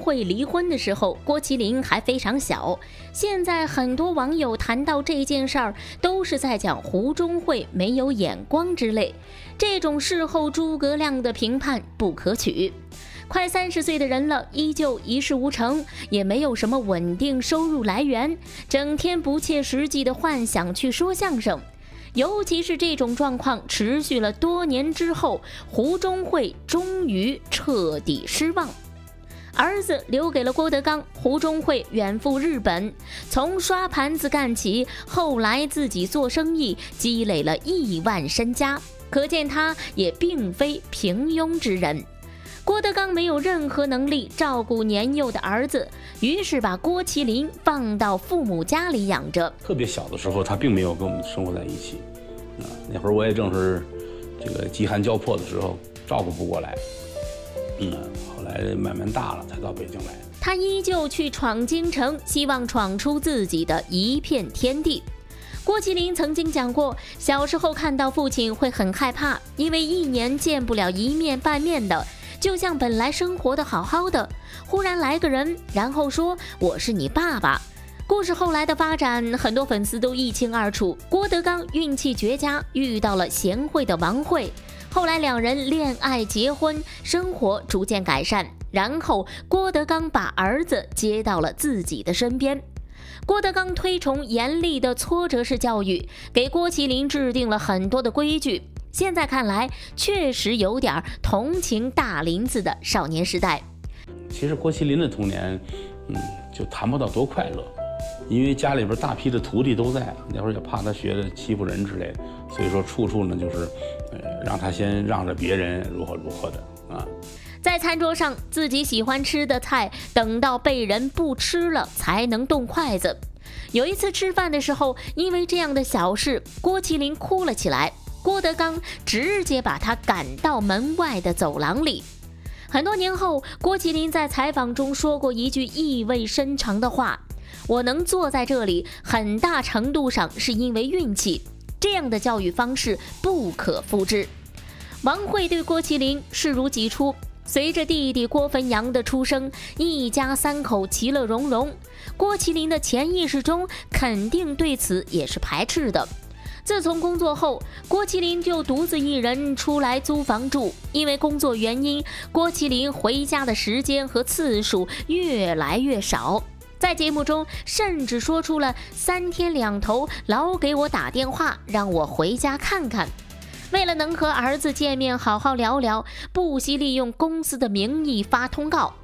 慧离婚的时候，郭麒麟还非常小。现在很多网友谈到这件事儿，都是在讲胡忠慧没有眼光之类。这种事后诸葛亮的评判不可取。快三十岁的人了，依旧一事无成，也没有什么稳定收入来源，整天不切实际的幻想去说相声。尤其是这种状况持续了多年之后，胡忠慧终于彻底失望。儿子留给了郭德纲，胡忠慧远赴日本，从刷盘子干起，后来自己做生意，积累了亿万身家，可见他也并非平庸之人。郭德纲没有任何能力照顾年幼的儿子，于是把郭麒麟放到父母家里养着。特别小的时候，他并没有跟我们生活在一起，啊，那会儿我也正是这个饥寒交迫的时候，照顾不过来。嗯，后来慢慢大了，才到北京来。他依旧去闯京城，希望闯出自己的一片天地。郭麒麟曾经讲过，小时候看到父亲会很害怕，因为一年见不了一面半面的。就像本来生活的好好的，忽然来个人，然后说我是你爸爸。故事后来的发展，很多粉丝都一清二楚。郭德纲运气绝佳，遇到了贤惠的王慧，后来两人恋爱结婚，生活逐渐改善。然后郭德纲把儿子接到了自己的身边。郭德纲推崇严厉的挫折式教育，给郭麒麟制定了很多的规矩。现在看来，确实有点同情大林子的少年时代。其实郭麒麟的童年，嗯，就谈不到多快乐，因为家里边大批的徒弟都在，那会儿也怕他学的欺负人之类的，所以说处处呢就是，呃，让他先让着别人如何如何的啊。在餐桌上，自己喜欢吃的菜，等到被人不吃了才能动筷子。有一次吃饭的时候，因为这样的小事，郭麒麟哭了起来。郭德纲直接把他赶到门外的走廊里。很多年后，郭麒麟在采访中说过一句意味深长的话：“我能坐在这里，很大程度上是因为运气。这样的教育方式不可复制。”王慧对郭麒麟视如己出。随着弟弟郭汾阳的出生，一家三口其乐融融。郭麒麟的潜意识中肯定对此也是排斥的。自从工作后，郭麒麟就独自一人出来租房住。因为工作原因，郭麒麟回家的时间和次数越来越少。在节目中，甚至说出了三天两头老给我打电话，让我回家看看。为了能和儿子见面，好好聊聊，不惜利用公司的名义发通告。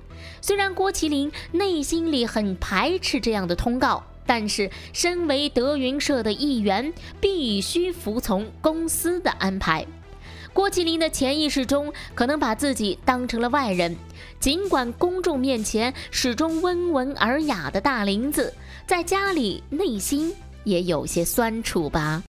虽然郭麒麟内心里很排斥这样的通告。但是，身为德云社的一员，必须服从公司的安排。郭麒麟的潜意识中可能把自己当成了外人，尽管公众面前始终温文尔雅的大林子，在家里内心也有些酸楚吧。